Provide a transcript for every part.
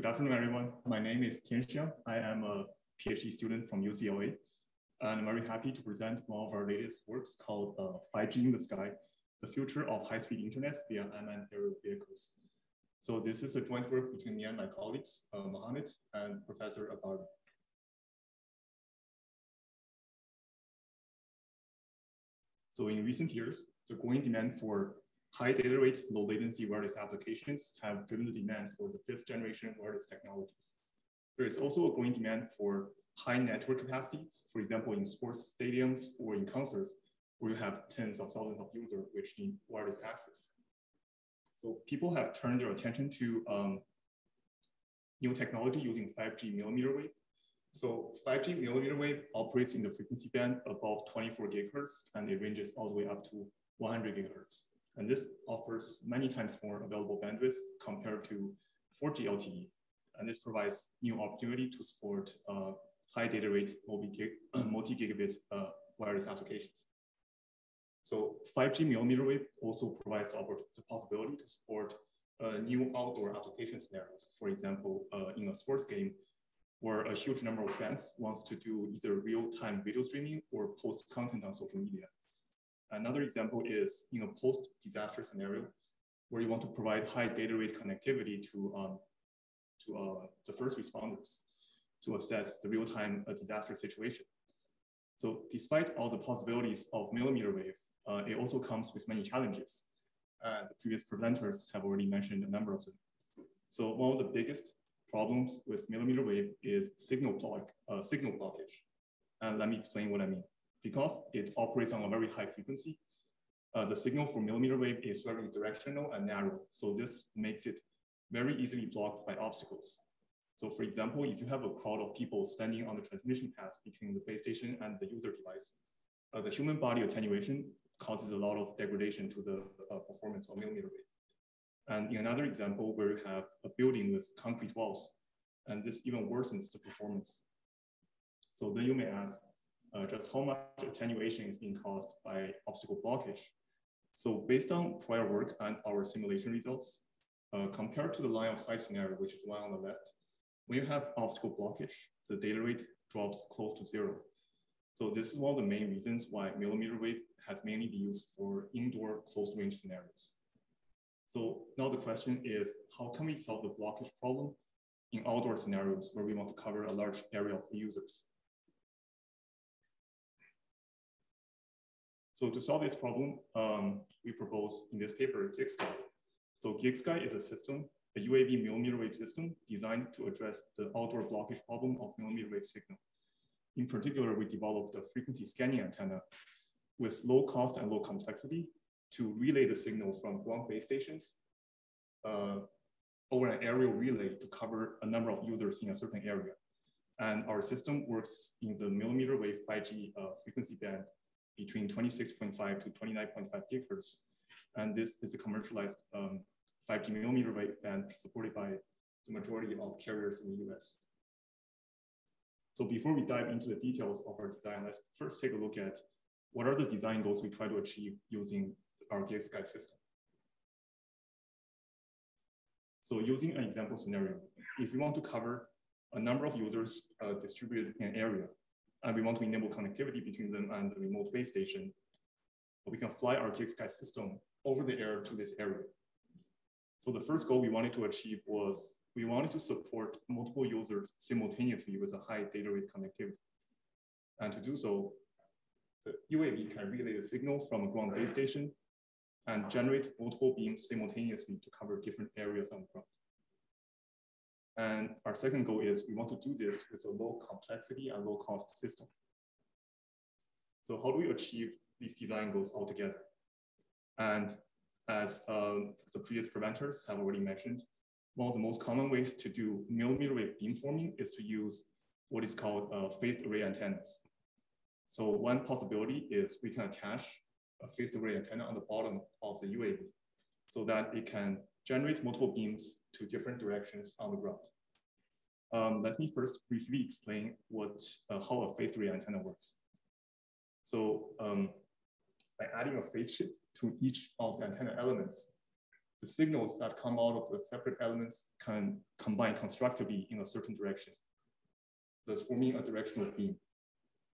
Good afternoon, everyone. My name is Tian Xiang. I am a PhD student from UCLA. And I'm very happy to present one of our latest works called uh, 5G in the Sky, the future of high-speed internet via unmanned aerial vehicles. So this is a joint work between me and my colleagues, uh, and Professor Abari. So in recent years, the growing demand for high data rate, low latency wireless applications have driven the demand for the fifth generation wireless technologies. There is also a growing demand for high network capacities, for example, in sports stadiums or in concerts, where you have tens of thousands of users which need wireless access. So people have turned their attention to um, new technology using 5G millimeter wave. So 5G millimeter wave operates in the frequency band above 24 gigahertz, and it ranges all the way up to 100 gigahertz. And this offers many times more available bandwidth compared to 4G LTE. And this provides new opportunity to support uh, high data rate multi-gigabit uh, wireless applications. So 5G millimeter wave also provides the possibility to support uh, new outdoor application scenarios. For example, uh, in a sports game where a huge number of fans wants to do either real-time video streaming or post content on social media. Another example is in a post-disaster scenario where you want to provide high data rate connectivity to, um, to uh, the first responders to assess the real-time uh, disaster situation. So despite all the possibilities of millimeter wave, uh, it also comes with many challenges. Uh, the previous presenters have already mentioned a number of them. So one of the biggest problems with millimeter wave is signal block, uh, signal blockage. And let me explain what I mean. Because it operates on a very high frequency, uh, the signal for millimeter wave is very directional and narrow. So this makes it very easily blocked by obstacles. So for example, if you have a crowd of people standing on the transmission path between the base station and the user device, uh, the human body attenuation causes a lot of degradation to the uh, performance of millimeter wave. And in another example, where you have a building with concrete walls, and this even worsens the performance. So then you may ask, uh, just how much attenuation is being caused by obstacle blockage? So based on prior work and our simulation results, uh, compared to the line of sight scenario, which is the one on the left, when you have obstacle blockage, the data rate drops close to zero. So this is one of the main reasons why millimeter wave has mainly been used for indoor close range scenarios. So now the question is, how can we solve the blockage problem in outdoor scenarios where we want to cover a large area of users? So to solve this problem, um, we propose in this paper GigSky. So GigSky is a system a UAV millimeter wave system designed to address the outdoor blockage problem of millimeter wave signal. In particular, we developed a frequency scanning antenna with low cost and low complexity to relay the signal from ground base stations uh, over an aerial relay to cover a number of users in a certain area. And our system works in the millimeter wave 5G uh, frequency band between 26.5 to 29.5 gigahertz. And this is a commercialized um, 5G millimeter wave band supported by the majority of carriers in the US. So before we dive into the details of our design, let's first take a look at what are the design goals we try to achieve using our GigSky system. So using an example scenario, if we want to cover a number of users uh, distributed in an area, and we want to enable connectivity between them and the remote base station, we can fly our GigSky system over the air to this area. So the first goal we wanted to achieve was we wanted to support multiple users simultaneously with a high data rate connectivity. And to do so, the UAV can relay the signal from a ground base station and generate multiple beams simultaneously to cover different areas on the ground. And our second goal is we want to do this with a low complexity and low cost system. So how do we achieve these design goals altogether? And as um, the previous presenters have already mentioned, one of the most common ways to do millimeter wave beamforming is to use what is called uh, phased array antennas. So one possibility is we can attach a phased array antenna on the bottom of the UAV so that it can generate multiple beams to different directions on the ground. Um, let me first briefly explain what uh, how a phased array antenna works. So um, by adding a phase shift to each of the antenna elements, the signals that come out of the separate elements can combine constructively in a certain direction, thus forming a directional beam.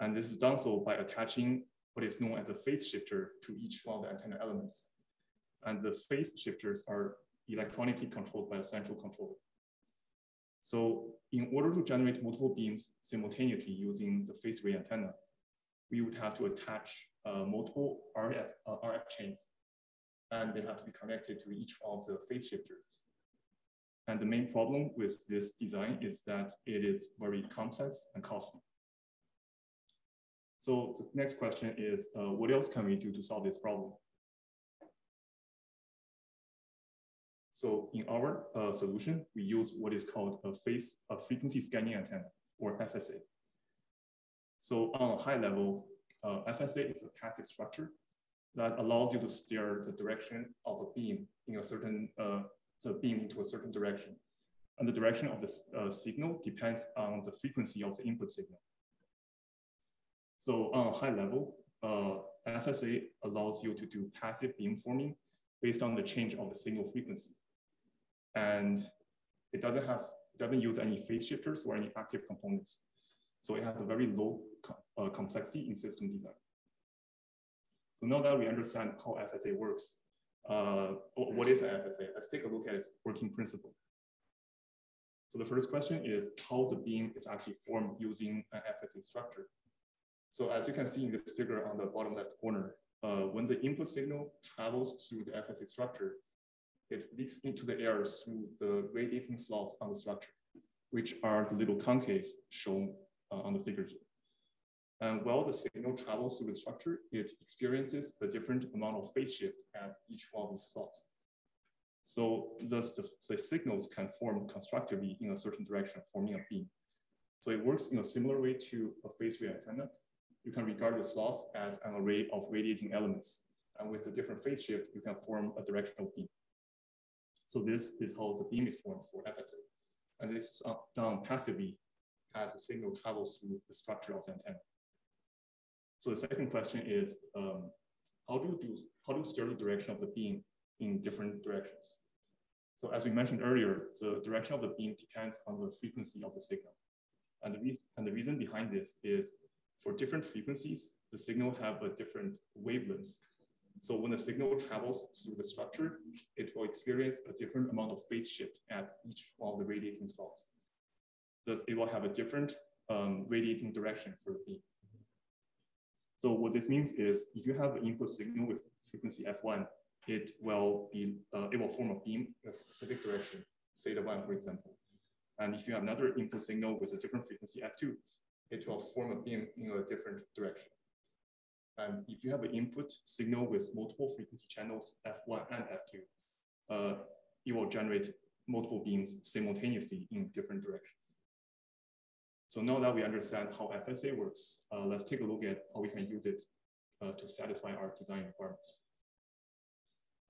And this is done so by attaching what is known as a phase shifter to each one of the antenna elements. And the phase shifters are electronically controlled by a central controller. So in order to generate multiple beams simultaneously using the phase array antenna, we would have to attach uh, multiple RF, uh, RF chains and they have to be connected to each of the phase shifters. And the main problem with this design is that it is very complex and costly. So the next question is, uh, what else can we do to solve this problem? So in our uh, solution, we use what is called a phase a frequency scanning antenna, or FSA. So on a high level, uh, FSA is a passive structure that allows you to steer the direction of a beam in a certain, uh, the beam into a certain direction. And the direction of the uh, signal depends on the frequency of the input signal. So on a high level, uh, FSA allows you to do passive beamforming based on the change of the signal frequency. And it doesn't have, doesn't use any phase shifters or any active components. So it has a very low uh, complexity in system design. So now that we understand how FSA works, uh, what is an FSA? Let's take a look at its working principle. So the first question is how the beam is actually formed using an FSA structure. So as you can see in this figure on the bottom left corner, uh, when the input signal travels through the FSA structure, it leaks into the air through the radiating slots on the structure, which are the little concaves shown uh, on the figure here. And while the signal travels through the structure, it experiences a different amount of phase shift at each one of these slots. So thus the, the signals can form constructively in a certain direction, forming a beam. So it works in a similar way to a phase array antenna. You can regard the slots as an array of radiating elements. And with a different phase shift, you can form a directional beam. So this is how the beam is formed for FSA. And this is done passively as the signal travels through the structure of the antenna. So the second question is, um, how do you do, how do you steer the direction of the beam in different directions? So as we mentioned earlier, the direction of the beam depends on the frequency of the signal. And the, re and the reason behind this is for different frequencies, the signal have a different wavelengths. So when the signal travels through the structure, it will experience a different amount of phase shift at each of the radiating slots. Thus, it will have a different um, radiating direction for the beam. So what this means is if you have an input signal with frequency f1, it will be uh, it will form a beam in a specific direction, theta one, for example. And if you have another input signal with a different frequency f2, it will form a beam in a different direction. And if you have an input signal with multiple frequency channels f1 and f2, uh, it will generate multiple beams simultaneously in different directions. So now that we understand how FSA works, uh, let's take a look at how we can use it uh, to satisfy our design requirements.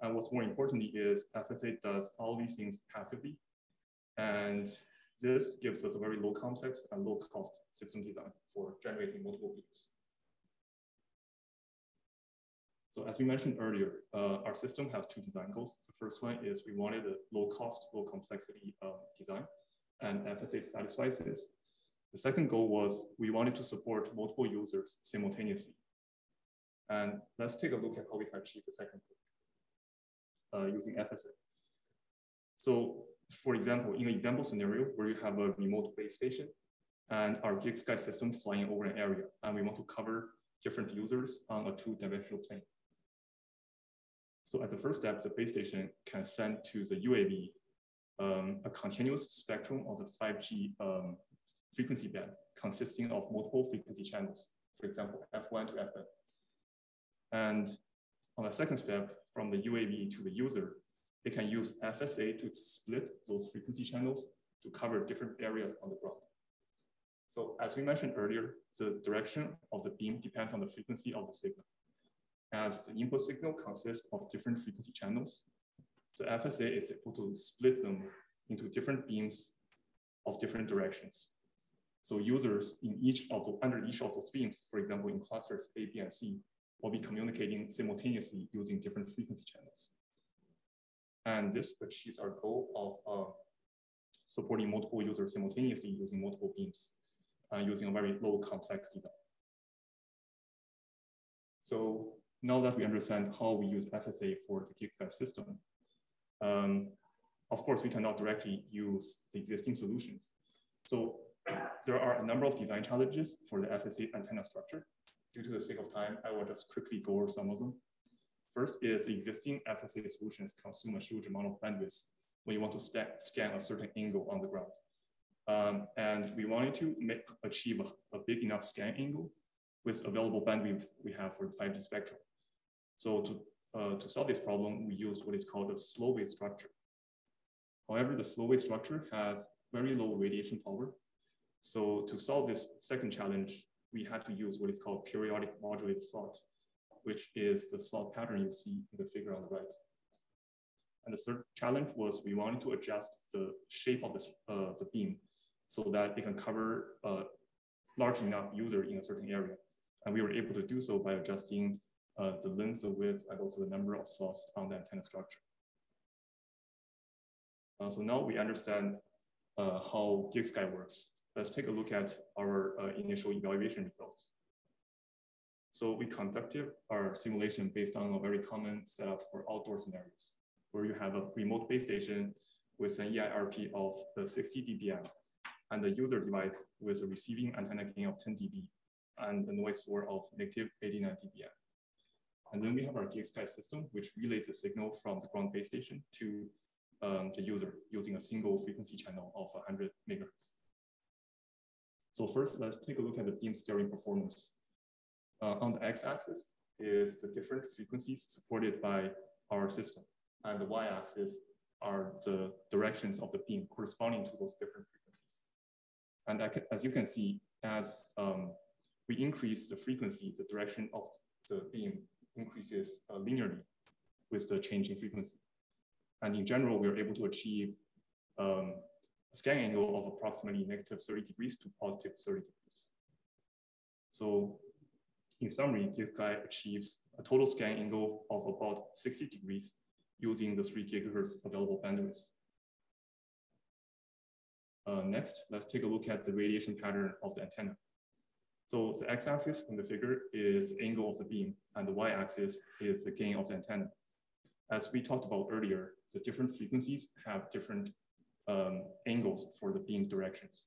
And what's more importantly is FSA does all these things passively. And this gives us a very low complex and low cost system design for generating multiple beams. So as we mentioned earlier, uh, our system has two design goals. The first one is we wanted a low cost, low complexity um, design, and FSA satisfies this. The second goal was we wanted to support multiple users simultaneously. And let's take a look at how we can achieve the second goal uh, using FSA. So for example, in an example scenario where you have a remote base station and our GigSky system flying over an area, and we want to cover different users on a two-dimensional plane. So as the first step, the base station can send to the UAV um, a continuous spectrum of the 5G um, frequency band consisting of multiple frequency channels, for example, F1 to Fn. And on the second step, from the UAV to the user, they can use FSA to split those frequency channels to cover different areas on the ground. So as we mentioned earlier, the direction of the beam depends on the frequency of the signal. As the input signal consists of different frequency channels, the FSA is able to split them into different beams of different directions. So users in each of the, under each of those beams, for example, in clusters A, B, and C, will be communicating simultaneously using different frequency channels. And this achieves our goal of uh, supporting multiple users simultaneously using multiple beams uh, using a very low complex design. So now that we understand how we use FSA for the GigSky system, um, of course, we cannot directly use the existing solutions. So there are a number of design challenges for the FSA antenna structure. Due to the sake of time, I will just quickly go over some of them. First is existing FSA solutions consume a huge amount of bandwidth when you want to scan a certain angle on the ground. Um, and we wanted to make, achieve a, a, big enough scan angle with available bandwidth we have for the 5G spectrum. So to, uh, to solve this problem, we used what is called a slow wave structure. However, the slow wave structure has very low radiation power. So to solve this second challenge, we had to use what is called periodic modulated slot, which is the slot pattern you see in the figure on the right. And the third challenge was we wanted to adjust the shape of the, uh, the beam so that it can cover a large enough user in a certain area. And we were able to do so by adjusting uh, the length, the width, and also the number of slots on the antenna structure. Uh, so now we understand uh, how GigSky works. Let's take a look at our uh, initial evaluation results. So we conducted our simulation based on a very common setup for outdoor scenarios, where you have a remote base station with an EIRP of the 60 dBm and the user device with a receiving antenna gain of 10 dB and a noise floor of negative 89 dBm. And then we have our GigSky system, which relays the signal from the ground base station to um, the user using a single frequency channel of 100 megahertz. So first, let's take a look at the beam steering performance. Uh, on the x-axis is the different frequencies supported by our system, and the y-axis are the directions of the beam corresponding to those different frequencies. And as you can see, as um, we increase the frequency, the direction of the beam increases uh, linearly with the change in frequency. And in general, we are able to achieve um, a scan angle of approximately negative 30 degrees to positive 30 degrees. So in summary, GigSky achieves a total scan angle of about 60 degrees using the 3 gigahertz available bandwidth. Uh, next, let's take a look at the radiation pattern of the antenna. So the x-axis in the figure is angle of the beam, and the y-axis is the gain of the antenna. As we talked about earlier, the different frequencies have different um, angles for the beam directions.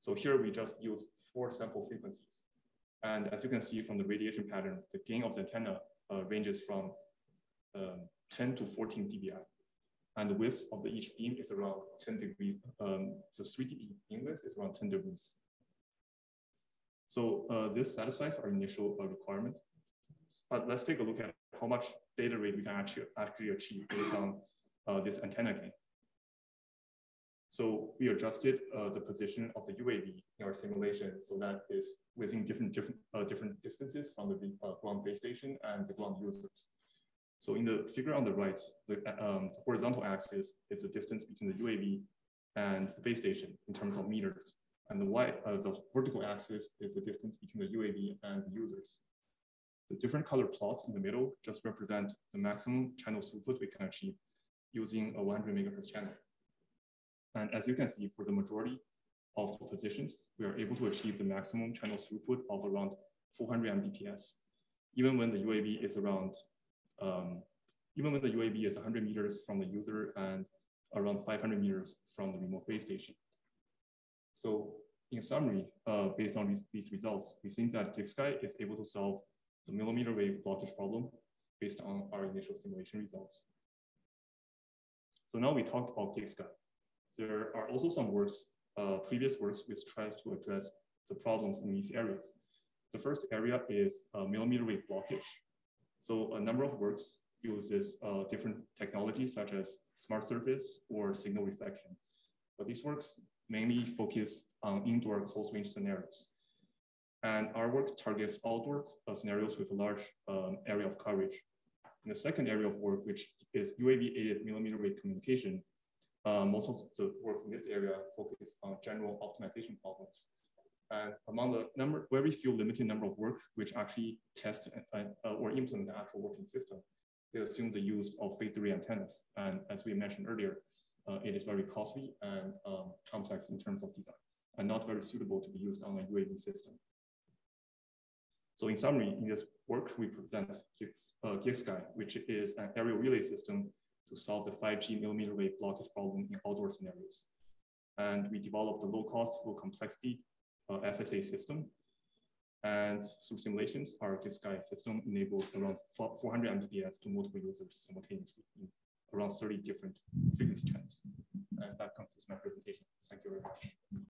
So here we just use four sample frequencies. And as you can see from the radiation pattern, the gain of the antenna uh, ranges from um, 10 to 14 dBi. And the width of the each beam is around 10 degrees. Um, the 3 dB beam width is around 10 degrees. So uh, this satisfies our initial uh, requirement. But let's take a look at how much data rate we can actually, actually achieve based on uh, this antenna gain. So we adjusted uh, the position of the UAV in our simulation so that is within different different uh, different distances from the uh, ground base station and the ground users. So in the figure on the right, the, um, the horizontal axis is the distance between the UAV and the base station in terms of meters. And the, y, uh, the vertical axis is the distance between the UAV and the users. The different color plots in the middle just represent the maximum channel throughput we can achieve using a 100 megahertz channel. And as you can see, for the majority of the positions, we are able to achieve the maximum channel throughput of around 400 Mbps, even when the UAV is around, um, even when the UAV is 100 meters from the user and around 500 meters from the remote base station. So in summary, uh, based on these, these results, we think that GigSky is able to solve the millimeter wave blockage problem based on our initial simulation results. So now we talked about GigSky. There are also some works, uh, previous works which try to address the problems in these areas. The first area is uh, millimeter wave blockage. So a number of works uses uh, different technologies such as smart surface or signal reflection. But these works mainly focus on indoor close range scenarios. And our work targets outdoor uh, scenarios with a large um, area of coverage. And the second area of work, which is UAV-aided millimeter wave communication, uh, most of the work in this area focus on general optimization problems. And among the number, very few limited number of work which actually test uh, uh, or implement the actual working system, they assume the use of phased array antennas. And as we mentioned earlier, it is very costly and um, complex in terms of design and not very suitable to be used on a UAV system. So in summary, in this work, we present GIGS, uh, which is an aerial relay system to solve the 5G millimeter wave blockage problem in outdoor scenarios. And we developed a low cost, low complexity uh, FSA system. And through simulations, our GigSky system enables around 400 Mbps to multiple users simultaneously in around 30 different frequency channels. And that concludes my presentation. Thank you very much.